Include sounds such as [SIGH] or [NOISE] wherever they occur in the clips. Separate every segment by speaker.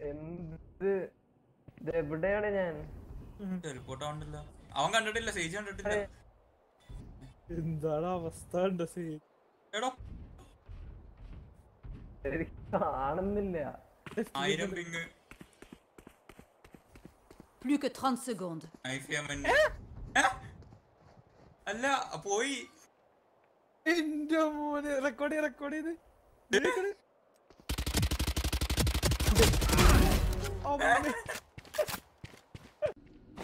Speaker 1: എന്ത്? എവിടെയാണ് ഞാൻ?
Speaker 2: ആവണ്ടല്ലോ. അവൻ കണ്ടിട്ടില്ല സേജ് കണ്ടിട്ടില്ല.
Speaker 3: എന്താണ് അവസ്ഥ ഉണ്ട്
Speaker 2: എടോ.
Speaker 1: കാണുന്നില്ല.
Speaker 2: ആയിരം ping
Speaker 4: Plus que 30 secondes.
Speaker 2: Knife ചെയ്യാൻ വേണ്ടി. അല്ല പോയി.
Speaker 3: എന്റെ മോനെ റെക്കോർഡ് റെക്കോർഡ് ചെയ്ത്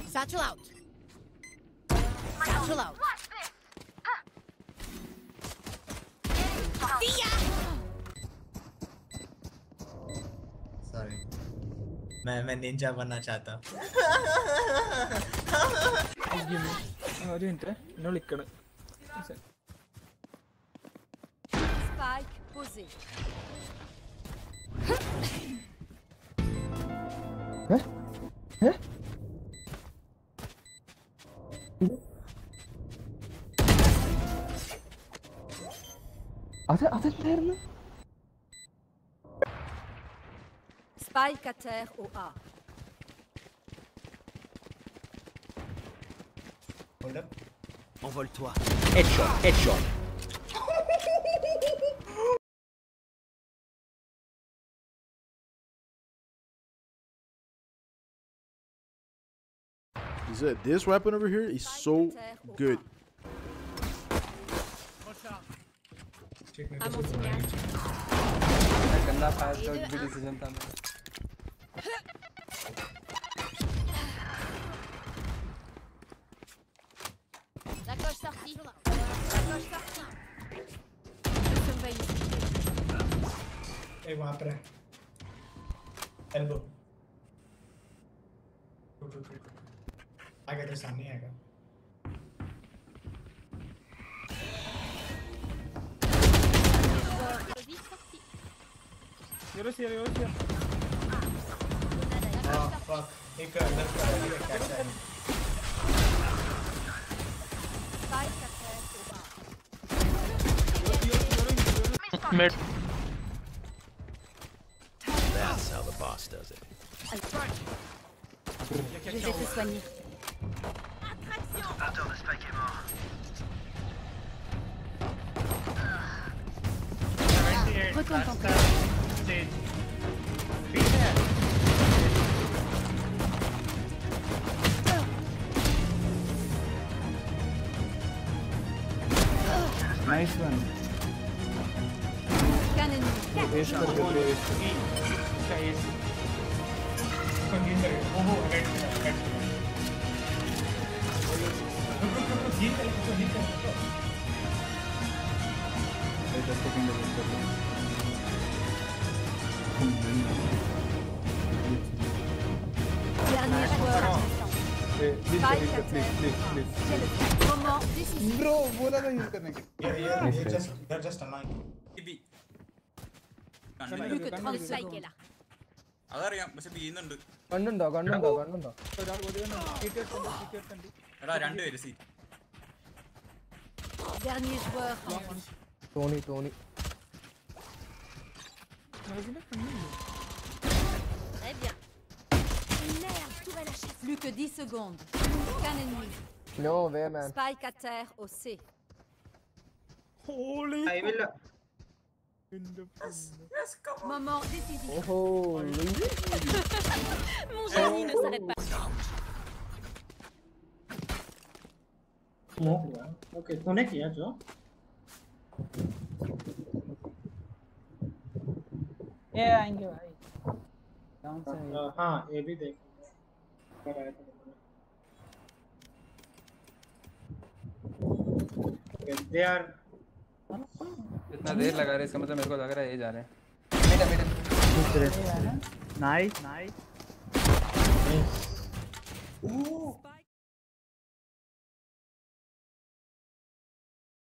Speaker 4: Satchel out. Satchel out.
Speaker 5: Sorry मैं मैं निंजा बनना चाहता
Speaker 3: ഒരു മിനിറ്റ് എന്നെ വിളിക്കണ്
Speaker 4: Spike
Speaker 1: Hein Hein
Speaker 4: Spike à terre au A.
Speaker 6: Envole-toi. Headshot, headshot.
Speaker 7: Is that this weapon over here is so good.
Speaker 4: À mon signal.
Speaker 1: गंदा फायर का भी डिसीजन था मेरा
Speaker 4: La coche sortie. La coche sortie. Je surveille ici.
Speaker 5: एक वहां पर है elbow आएगा तेरे सामने आएगा
Speaker 3: येरो से येरो से
Speaker 5: हां फक एक अंदर का है कैच है
Speaker 4: Mid.
Speaker 6: That's how the boss does it.
Speaker 4: Je vais te soigner. Nice
Speaker 3: one. Cannon. Waste
Speaker 5: कर दे, waste. Hit el escucho, hit
Speaker 3: el Ahí está tocando el
Speaker 4: Dernier joueur. Moment décisif.
Speaker 3: Bro, voilà the
Speaker 5: internet. Yeah, yeah, you're just, you're just annoying.
Speaker 2: B.
Speaker 4: Plus que 30 secondes.
Speaker 2: അതറിയാം പക്ഷെ ബീന്നുണ്ട്
Speaker 1: കണ്ണുണ്ടോ കണ്ണുണ്ടോ കണ്ണുണ്ടോ
Speaker 3: ഒരാൾ
Speaker 2: രണ്ടുപേര് seat
Speaker 4: Dernier joueur en vie.
Speaker 1: Tournez, tournez.
Speaker 4: Très bien. Merde, tout va lâcher. Plus que 10 secondes. Aucun ennemi.
Speaker 1: Non, vers man.
Speaker 4: Spike à terre au C.
Speaker 3: Holy.
Speaker 4: Ah, Moment décisif.
Speaker 1: Oh, [LAUGHS]
Speaker 4: Mon génie ne s'arrête pas.
Speaker 8: Oh, okay तूने किया जो
Speaker 3: ये आएँगे भाई down से
Speaker 8: हाँ ये भी देख कर आया था दे आर
Speaker 3: इतना देर लगा रहे इसका मतलब मेरे को लग रहा है ये जा रहे हैं नाइस नाइस